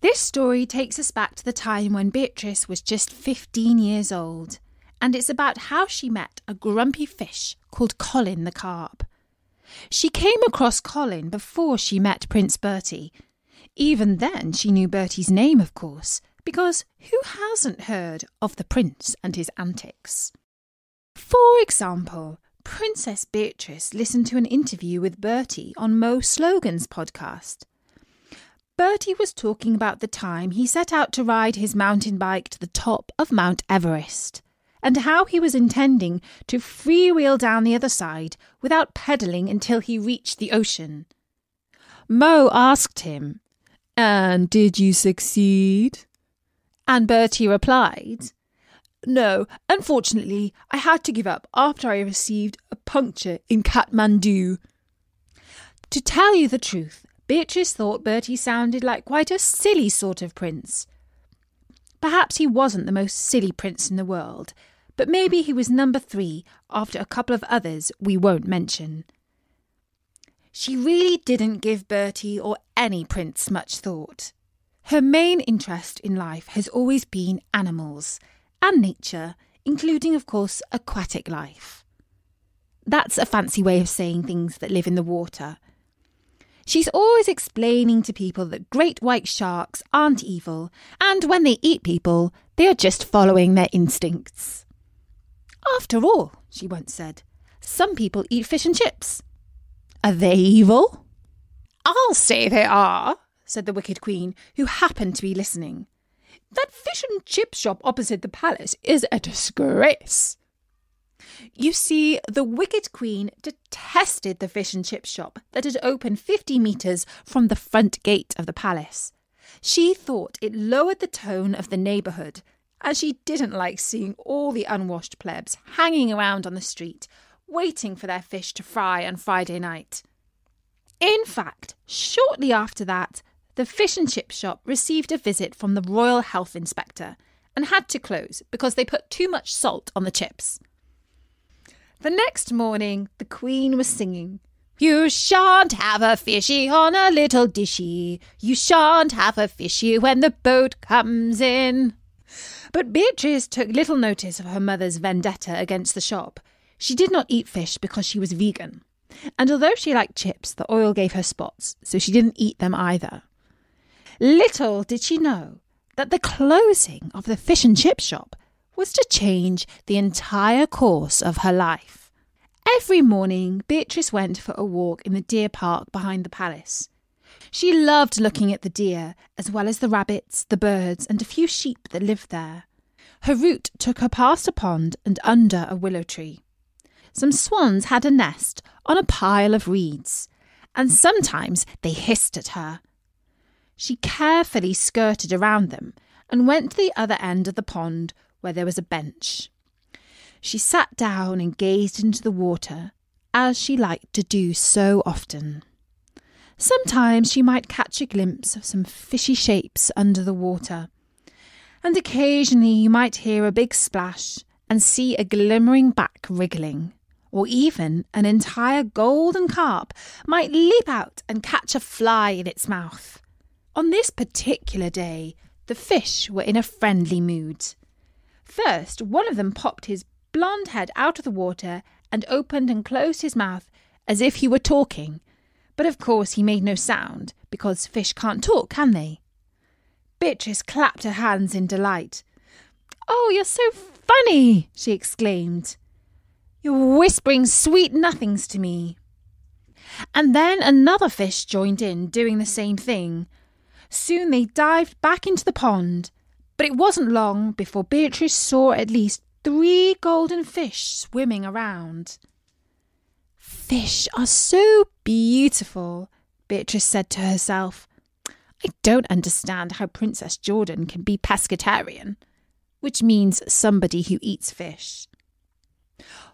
This story takes us back to the time when Beatrice was just 15 years old, and it's about how she met a grumpy fish called Colin the carp. She came across Colin before she met Prince Bertie. Even then, she knew Bertie's name, of course, because who hasn't heard of the prince and his antics? For example, Princess Beatrice listened to an interview with Bertie on Mo Slogan's podcast. Bertie was talking about the time he set out to ride his mountain bike to the top of Mount Everest, and how he was intending to freewheel down the other side without pedalling until he reached the ocean. Mo asked him, And did you succeed? And Bertie replied, No, unfortunately, I had to give up after I received a puncture in Kathmandu. To tell you the truth, Beatrice thought Bertie sounded like quite a silly sort of prince. Perhaps he wasn't the most silly prince in the world, but maybe he was number three after a couple of others we won't mention. She really didn't give Bertie or any prince much thought. Her main interest in life has always been animals and nature, including, of course, aquatic life. That's a fancy way of saying things that live in the water. She's always explaining to people that great white sharks aren't evil, and when they eat people, they are just following their instincts. After all, she once said, some people eat fish and chips. Are they evil? I'll say they are, said the wicked queen, who happened to be listening. That fish and chip shop opposite the palace is a disgrace. You see, the wicked queen detested the fish and chip shop that had opened 50 metres from the front gate of the palace. She thought it lowered the tone of the neighbourhood, and she didn't like seeing all the unwashed plebs hanging around on the street, waiting for their fish to fry on Friday night. In fact, shortly after that, the fish and chip shop received a visit from the Royal Health Inspector and had to close because they put too much salt on the chips. The next morning, the Queen was singing, You shan't have a fishy on a little dishy. You shan't have a fishy when the boat comes in. But Beatrice took little notice of her mother's vendetta against the shop. She did not eat fish because she was vegan. And although she liked chips, the oil gave her spots, so she didn't eat them either. Little did she know that the closing of the fish and chip shop was to change the entire course of her life. Every morning, Beatrice went for a walk in the deer park behind the palace. She loved looking at the deer, as well as the rabbits, the birds, and a few sheep that lived there. Her route took her past a pond and under a willow tree. Some swans had a nest on a pile of reeds, and sometimes they hissed at her. She carefully skirted around them and went to the other end of the pond where there was a bench. She sat down and gazed into the water, as she liked to do so often. Sometimes she might catch a glimpse of some fishy shapes under the water, and occasionally you might hear a big splash and see a glimmering back wriggling, or even an entire golden carp might leap out and catch a fly in its mouth. On this particular day, the fish were in a friendly mood. First, one of them popped his blond head out of the water and opened and closed his mouth as if he were talking. But of course he made no sound, because fish can't talk, can they? Beatrice clapped her hands in delight. Oh, you're so funny, she exclaimed. You're whispering sweet nothings to me. And then another fish joined in, doing the same thing. Soon they dived back into the pond, but it wasn't long before Beatrice saw at least three golden fish swimming around. Fish are so beautiful, Beatrice said to herself. I don't understand how Princess Jordan can be pescatarian, which means somebody who eats fish.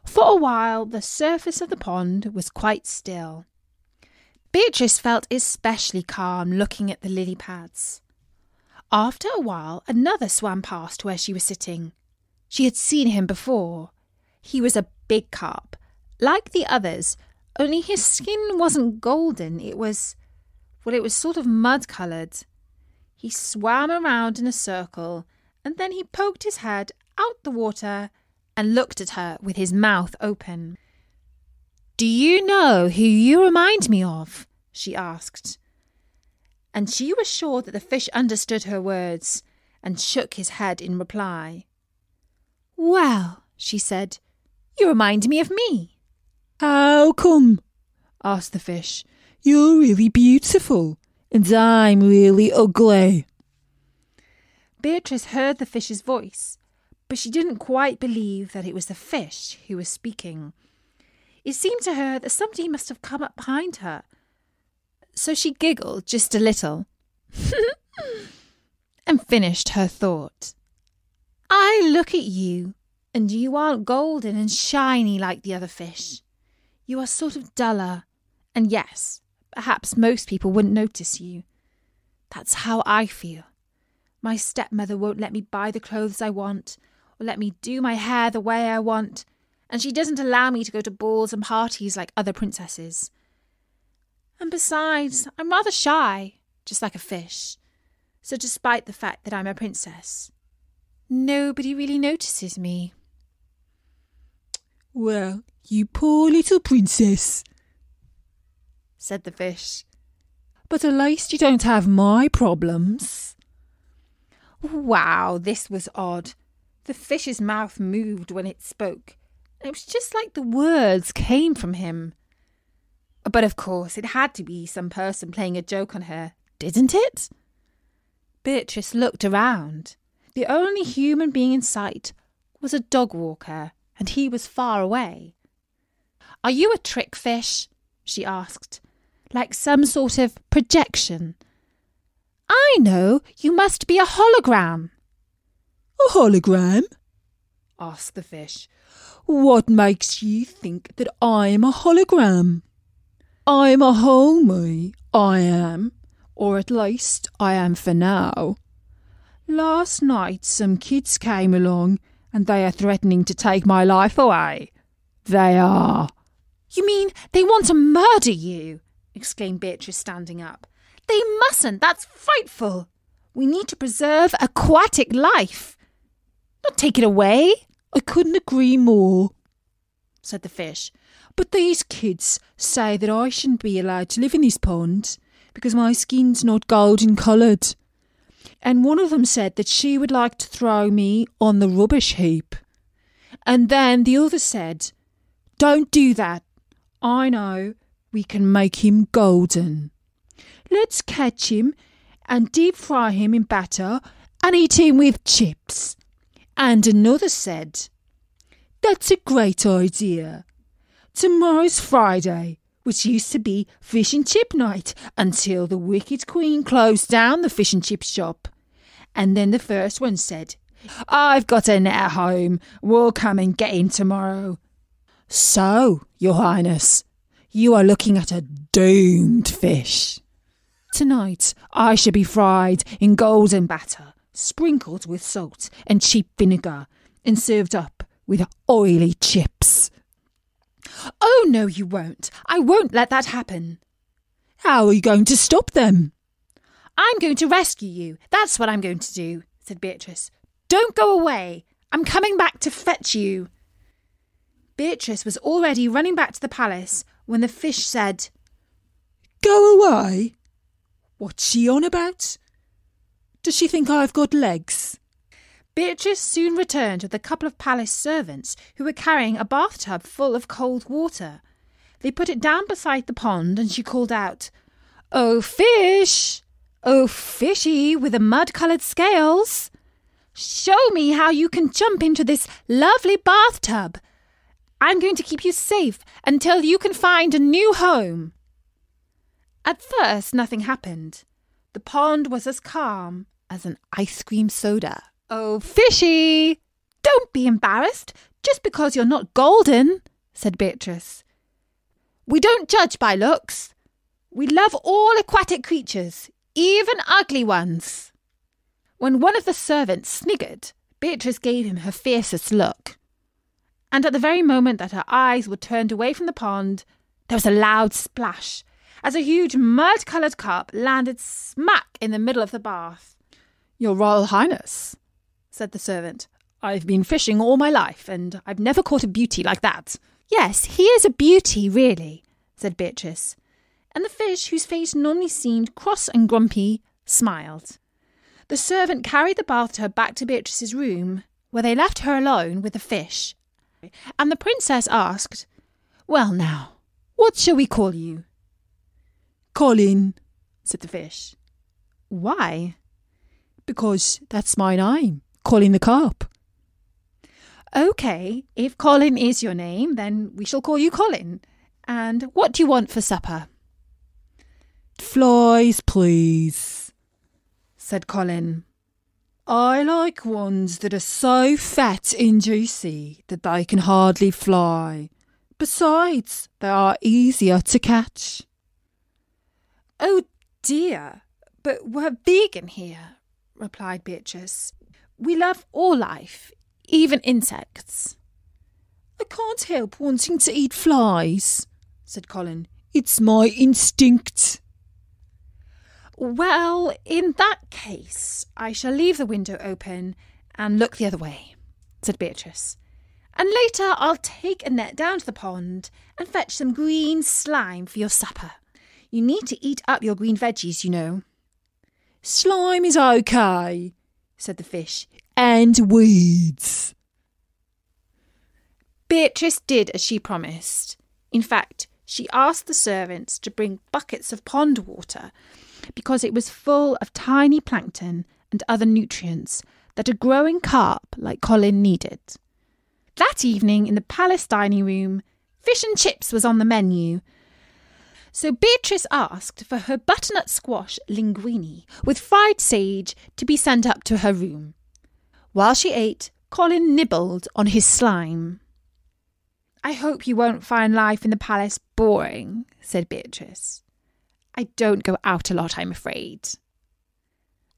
For a while, the surface of the pond was quite still. Beatrice felt especially calm looking at the lily pads. After a while, another swam past where she was sitting. She had seen him before. He was a big carp, like the others, only his skin wasn't golden. It was, well, it was sort of mud coloured. He swam around in a circle and then he poked his head out the water and looked at her with his mouth open. Do you know who you remind me of? she asked. And she was sure that the fish understood her words and shook his head in reply. Well, she said, you remind me of me. How come? asked the fish. You're really beautiful, and I'm really ugly. Beatrice heard the fish's voice, but she didn't quite believe that it was the fish who was speaking. It seemed to her that somebody must have come up behind her. So she giggled just a little and finished her thought. I look at you, and you aren't golden and shiny like the other fish. You are sort of duller, and yes, perhaps most people wouldn't notice you. That's how I feel. My stepmother won't let me buy the clothes I want, or let me do my hair the way I want, and she doesn't allow me to go to balls and parties like other princesses. And besides, I'm rather shy, just like a fish. So, despite the fact that I'm a princess, nobody really notices me. Well, you poor little princess, said the fish. But at least you don't have my problems. Wow, this was odd. The fish's mouth moved when it spoke. It was just like the words came from him. But of course, it had to be some person playing a joke on her, didn't it? Beatrice looked around. The only human being in sight was a dog walker, and he was far away. Are you a trick fish? she asked, like some sort of projection. I know, you must be a hologram. A hologram? asked the fish. What makes you think that I am a hologram? I'm a homie, I am, or at least I am for now. Last night some kids came along and they are threatening to take my life away. They are. You mean they want to murder you? exclaimed Beatrice, standing up. They mustn't. That's frightful. We need to preserve aquatic life. Not take it away. I couldn't agree more, said the fish. But these kids say that I shouldn't be allowed to live in this pond because my skin's not golden coloured. And one of them said that she would like to throw me on the rubbish heap. And then the other said, Don't do that. I know we can make him golden. Let's catch him and deep fry him in batter and eat him with chips. And another said, That's a great idea. Tomorrow's Friday, which used to be fish and chip night until the wicked queen closed down the fish and chip shop. And then the first one said, I've got a net at home. We'll come and get him tomorrow. So, Your Highness, you are looking at a doomed fish. Tonight I shall be fried in golden batter, sprinkled with salt and cheap vinegar, and served up with oily chips. Oh, no, you won't. I won't let that happen. How are you going to stop them? I'm going to rescue you. That's what I'm going to do, said Beatrice. Don't go away. I'm coming back to fetch you. Beatrice was already running back to the palace when the fish said, Go away? What's she on about? Does she think I've got legs? Beatrice soon returned with a couple of palace servants who were carrying a bathtub full of cold water. They put it down beside the pond and she called out, Oh, fish! Oh, fishy with the mud coloured scales! Show me how you can jump into this lovely bathtub I'm going to keep you safe until you can find a new home. At first, nothing happened. The pond was as calm as an ice cream soda. Oh, fishy! Don't be embarrassed just because you're not golden, said Beatrice. We don't judge by looks. We love all aquatic creatures, even ugly ones. When one of the servants sniggered, Beatrice gave him her fiercest look and at the very moment that her eyes were turned away from the pond, there was a loud splash as a huge mud coloured cup landed smack in the middle of the bath. Your Royal Highness, said the servant, I've been fishing all my life, and I've never caught a beauty like that. Yes, he is a beauty, really, said Beatrice. And the fish, whose face normally seemed cross and grumpy, smiled. The servant carried the bath to her back to Beatrice's room, where they left her alone with the fish. And the princess asked, Well, now, what shall we call you? Colin, said the fish. Why? Because that's my name, Colin the Carp. OK, if Colin is your name, then we shall call you Colin. And what do you want for supper? Flies, please, said Colin. I like ones that are so fat and juicy that they can hardly fly. Besides, they are easier to catch. Oh dear, but we're vegan here, replied Beatrice. We love all life, even insects. I can't help wanting to eat flies, said Colin. It's my instinct. Well, in that case, I shall leave the window open and look the other way, said Beatrice. And later I'll take a net down to the pond and fetch some green slime for your supper. You need to eat up your green veggies, you know. Slime is okay, said the fish, and weeds. Beatrice did as she promised. In fact, she asked the servants to bring buckets of pond water because it was full of tiny plankton and other nutrients that a growing carp like Colin needed. That evening in the palace dining room, fish and chips was on the menu. So Beatrice asked for her butternut squash linguine with fried sage to be sent up to her room. While she ate, Colin nibbled on his slime. I hope you won't find life in the palace boring, said Beatrice. I don't go out a lot, I'm afraid.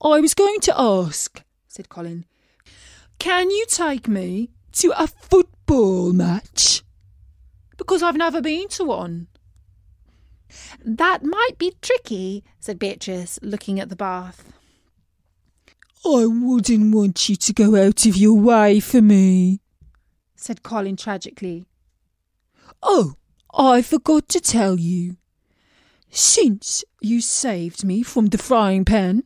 I was going to ask, said Colin, can you take me to a football match? Because I've never been to one. That might be tricky, said Beatrice, looking at the bath. I wouldn't want you to go out of your way for me, said Colin tragically. Oh, I forgot to tell you. Since you saved me from the frying pan,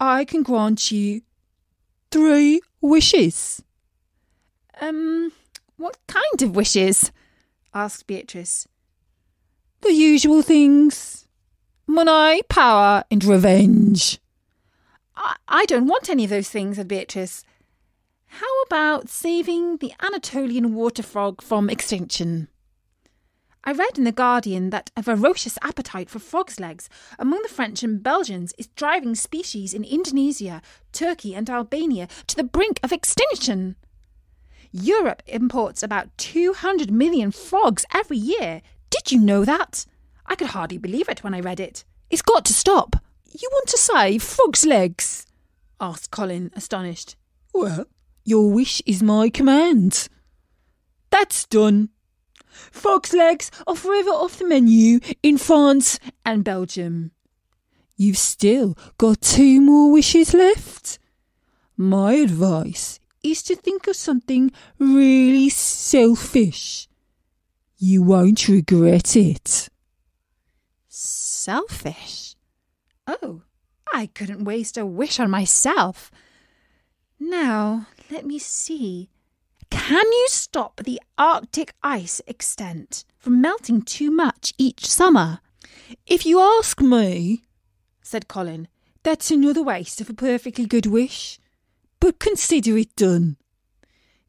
I can grant you three wishes. Um, what kind of wishes? asked Beatrice. The usual things money, power, and revenge. I, I don't want any of those things, said Beatrice. How about saving the Anatolian water frog from extinction? I read in The Guardian that a ferocious appetite for frog's legs among the French and Belgians is driving species in Indonesia, Turkey, and Albania to the brink of extinction. Europe imports about 200 million frogs every year. Did you know that? I could hardly believe it when I read it. It's got to stop. You want to save frogs' legs? asked Colin, astonished. Well, your wish is my command. That's done. Frog's legs are forever off the menu in France and Belgium. You've still got two more wishes left. My advice is to think of something really selfish. You won't regret it. Selfish? Oh, I couldn't waste a wish on myself. Now, let me see. Can you stop the Arctic ice extent from melting too much each summer? If you ask me, said Colin, that's another waste of a perfectly good wish. But consider it done.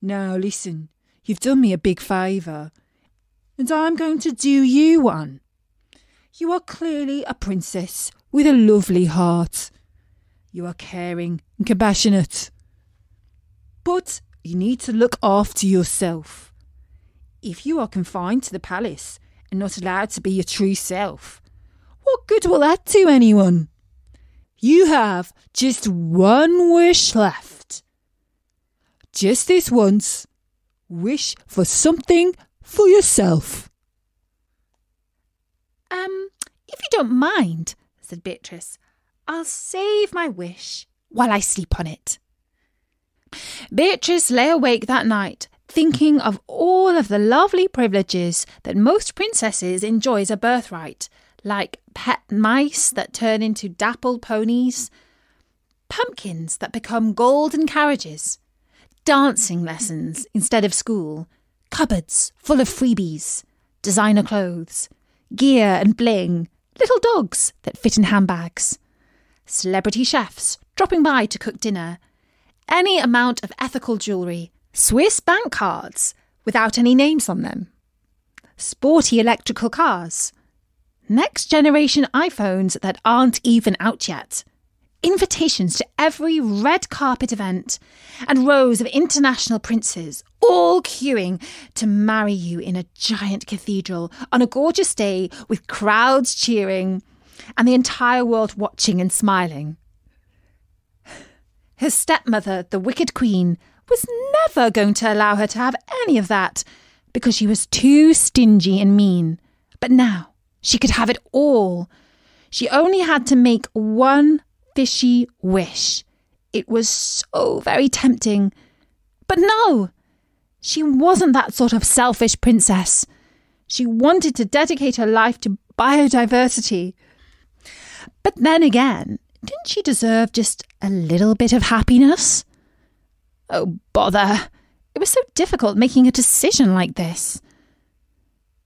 Now listen, you've done me a big favour, and I'm going to do you one. You are clearly a princess with a lovely heart. You are caring and compassionate. But you need to look after yourself. If you are confined to the palace and not allowed to be your true self, what good will that do anyone? You have just one wish left. Just this once, wish for something for yourself. Um, if you don't mind, said Beatrice, I'll save my wish while I sleep on it. Beatrice lay awake that night, thinking of all of the lovely privileges that most princesses enjoy as a birthright, like pet mice that turn into dappled ponies, pumpkins that become golden carriages, dancing lessons instead of school, cupboards full of freebies, designer clothes, gear and bling, little dogs that fit in handbags, celebrity chefs dropping by to cook dinner, any amount of ethical jewellery, Swiss bank cards without any names on them, sporty electrical cars, next generation iPhones that aren't even out yet, invitations to every red carpet event, and rows of international princes all queuing to marry you in a giant cathedral on a gorgeous day with crowds cheering and the entire world watching and smiling. Her stepmother, the wicked queen, was never going to allow her to have any of that because she was too stingy and mean. But now she could have it all. She only had to make one fishy wish. It was so very tempting. But no, she wasn't that sort of selfish princess. She wanted to dedicate her life to biodiversity. But then again, didn't she deserve just a little bit of happiness? Oh, bother. It was so difficult making a decision like this.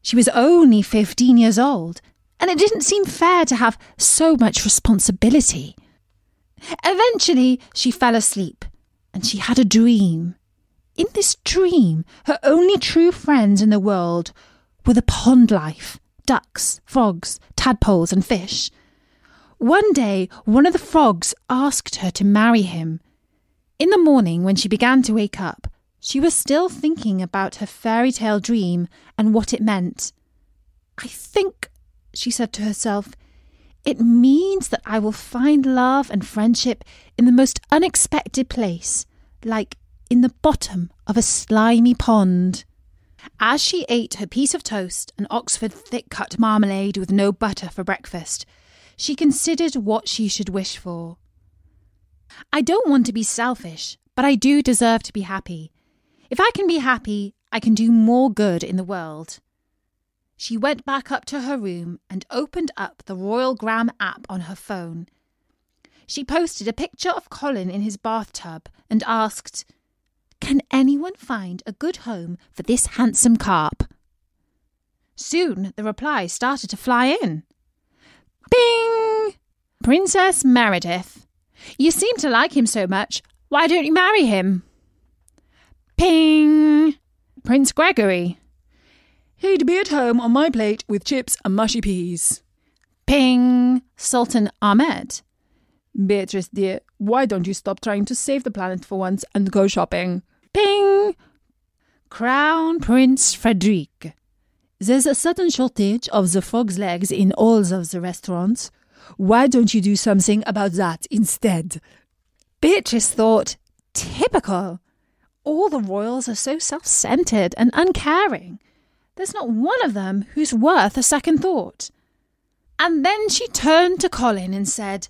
She was only 15 years old, and it didn't seem fair to have so much responsibility. Eventually, she fell asleep, and she had a dream. In this dream, her only true friends in the world were the pond life ducks, frogs, tadpoles, and fish. One day, one of the frogs asked her to marry him. In the morning, when she began to wake up, she was still thinking about her fairy tale dream and what it meant. I think, she said to herself, it means that I will find love and friendship in the most unexpected place, like in the bottom of a slimy pond. As she ate her piece of toast and Oxford thick cut marmalade with no butter for breakfast, she considered what she should wish for. I don't want to be selfish, but I do deserve to be happy. If I can be happy, I can do more good in the world. She went back up to her room and opened up the Royalgram app on her phone. She posted a picture of Colin in his bathtub and asked, Can anyone find a good home for this handsome carp? Soon the replies started to fly in. Bing! Princess Meredith. You seem to like him so much. Why don't you marry him? Ping! Prince Gregory. He'd be at home on my plate with chips and mushy peas. Ping! Sultan Ahmed. Beatrice, dear, why don't you stop trying to save the planet for once and go shopping? Ping! Crown Prince Frederick. There's a sudden shortage of the frog's legs in all of the restaurants. Why don't you do something about that instead? Beatrice thought, typical. All the royals are so self centered and uncaring. There's not one of them who's worth a second thought. And then she turned to Colin and said,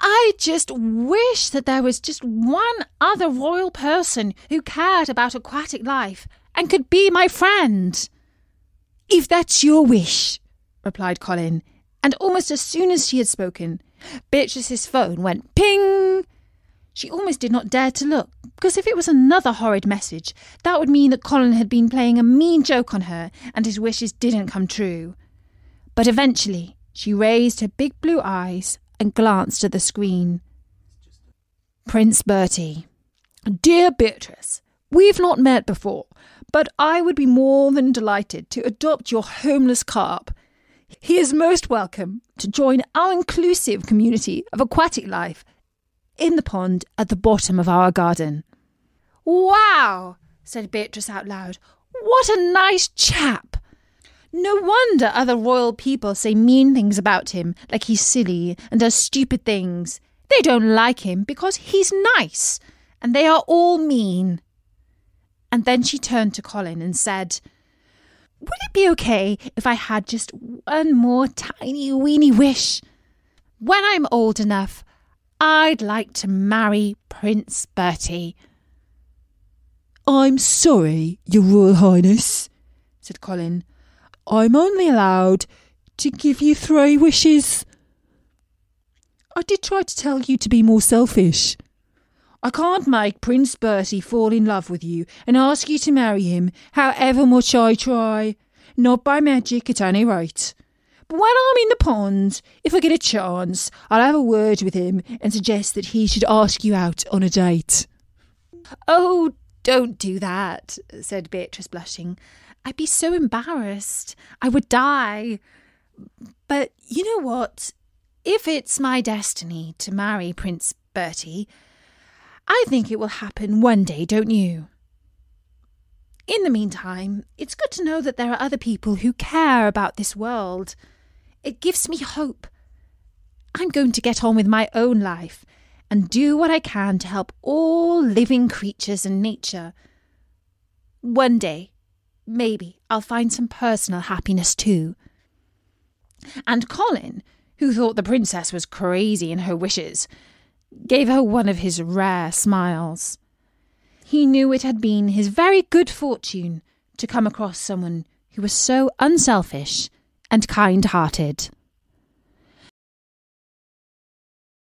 I just wish that there was just one other royal person who cared about aquatic life and could be my friend. If that's your wish, replied Colin, and almost as soon as she had spoken, Beatrice's phone went ping. She almost did not dare to look, because if it was another horrid message, that would mean that Colin had been playing a mean joke on her and his wishes didn't come true. But eventually, she raised her big blue eyes and glanced at the screen. Prince Bertie. Dear Beatrice, we've not met before, but I would be more than delighted to adopt your homeless carp. He is most welcome to join our inclusive community of aquatic life in the pond at the bottom of our garden. Wow, said Beatrice out loud. What a nice chap! No wonder other royal people say mean things about him, like he's silly and does stupid things. They don't like him because he's nice, and they are all mean. And then she turned to Colin and said, Would it be okay if I had just one more tiny weeny wish? When I'm old enough, I'd like to marry Prince Bertie. I'm sorry, Your Royal Highness, said Colin. I'm only allowed to give you three wishes. I did try to tell you to be more selfish. I can't make Prince Bertie fall in love with you and ask you to marry him, however much I try. Not by magic, at any rate. But when I'm in the pond, if I get a chance, I'll have a word with him and suggest that he should ask you out on a date. Oh, don't do that, said Beatrice, blushing. I'd be so embarrassed. I would die. But you know what? If it's my destiny to marry Prince Bertie, I think it will happen one day, don't you? In the meantime, it's good to know that there are other people who care about this world. It gives me hope. I'm going to get on with my own life and do what I can to help all living creatures and nature. One day, maybe I'll find some personal happiness too. And Colin, who thought the princess was crazy in her wishes, gave her one of his rare smiles. He knew it had been his very good fortune to come across someone who was so unselfish and kind hearted.